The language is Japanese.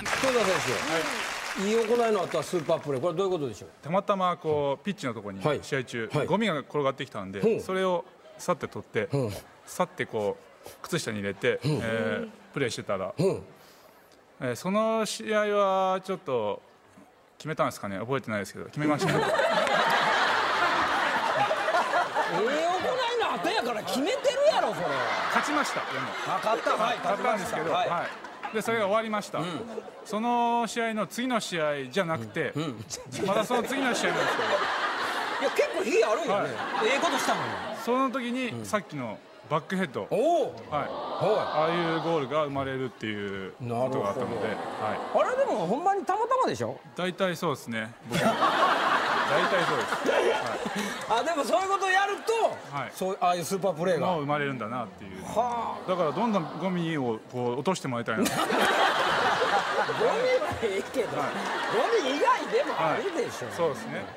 京田選手、い、い行いのあったスーパープレー。これはどういうことでしょう？たまたまこうピッチのところにはい。試合中、はい。ゴミが転がってきたんで、うん。それをさって取って、ん。さってこう靴下に入れて、えープレーしてたら、うん。えーその試合はちょっと決めたんですかね？覚えてないですけど決めました。ね ええ行いの後やから決めてるやろそれ。勝ちましたでも。あ勝った。はい勝ったんですけど、はい。はい、でそれが終わりました、その試合の次の試合じゃなくて、またその次の試合なんですけど。いや結構火あるんよね、はい。ええことしたのにその時にさっきのバックヘッド、はい、ああいうゴールが生まれるっていうことがあったので、はい、あれでもほんまにたまたまでしょ？大体そうですね僕大体そうです、あでもそういうことをやるそうああいうスーパープレーが。生まれるんだなっていう。はだからどんどんゴミをこう落としてもらいたいな。あゴミはええけど、ゴミ以外でもあるでしょ、そうですね